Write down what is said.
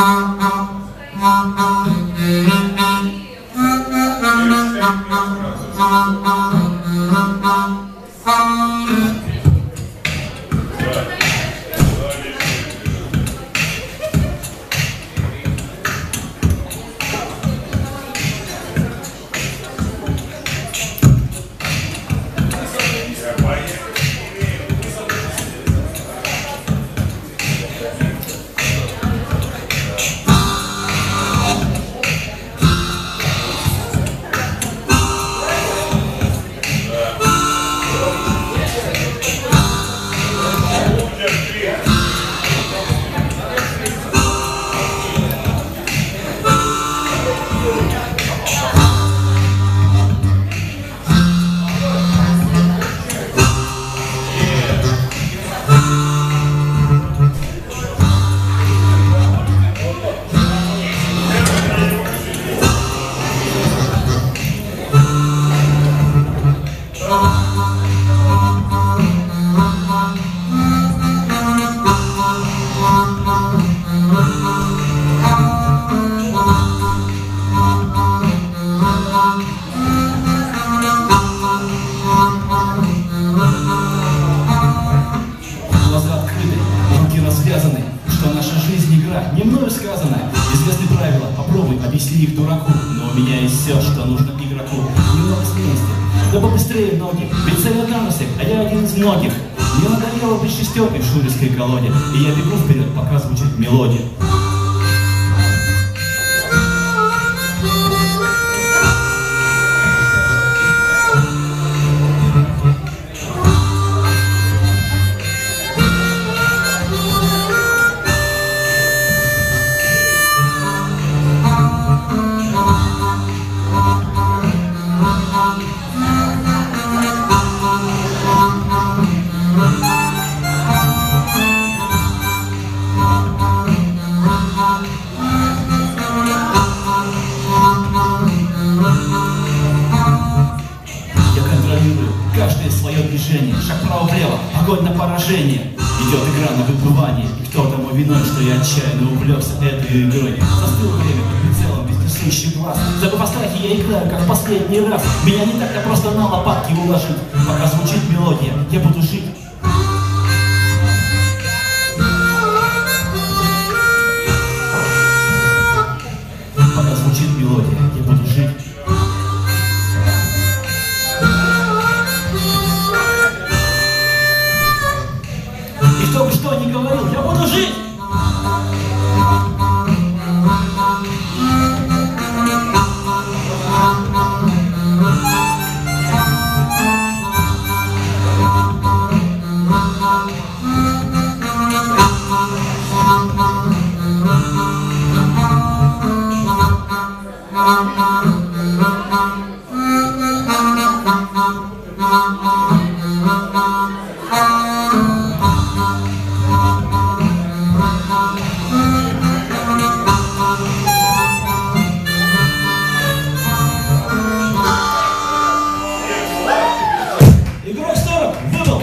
Thank you. Объясни их дураку. Но у меня есть все, что нужно игроку. Немного смелости, да побыстрее ноги, ведь цель всех, а я один из многих. Мне надоело быть шестеркой в шуринской колоде, и я бегу вперед, пока звучит мелодия. Движение Шаг вправо-влево, огонь на поражение. Идет игра на выбывание. И кто тому виной, что я отчаянно увлекся этой игрой? Застыл время под прицелом вездесущий глаз. Забыв о страхе, я играю, как последний раз. Меня не так-то просто на лопатки уложить. Пока звучит мелодия, я буду жить И кто бы что ни говорил, я буду жить! Игрок 40 выдал.